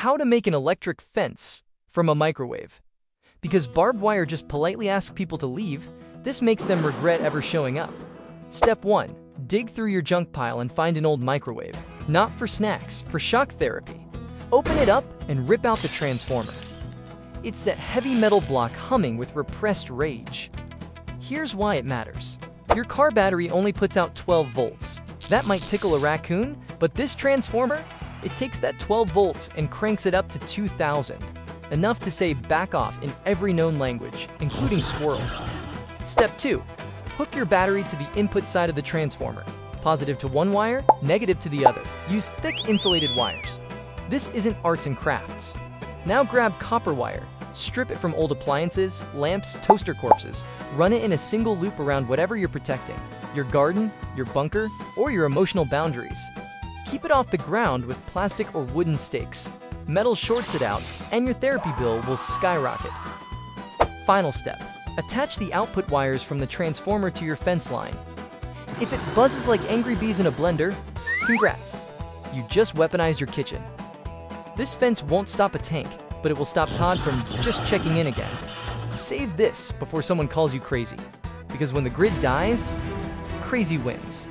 how to make an electric fence from a microwave. Because barbed wire just politely asks people to leave, this makes them regret ever showing up. Step 1. Dig through your junk pile and find an old microwave. Not for snacks, for shock therapy. Open it up and rip out the transformer. It's that heavy metal block humming with repressed rage. Here's why it matters. Your car battery only puts out 12 volts. That might tickle a raccoon, but this transformer, it takes that 12 volts and cranks it up to 2000. Enough to say back off in every known language, including squirrel. Step 2. Hook your battery to the input side of the transformer. Positive to one wire, negative to the other. Use thick insulated wires. This isn't arts and crafts. Now grab copper wire, strip it from old appliances, lamps, toaster corpses, run it in a single loop around whatever you're protecting, your garden, your bunker, or your emotional boundaries. Keep it off the ground with plastic or wooden stakes. Metal shorts it out, and your therapy bill will skyrocket. Final step. Attach the output wires from the transformer to your fence line. If it buzzes like angry bees in a blender, congrats. You just weaponized your kitchen. This fence won't stop a tank, but it will stop Todd from just checking in again. Save this before someone calls you crazy. Because when the grid dies, crazy wins.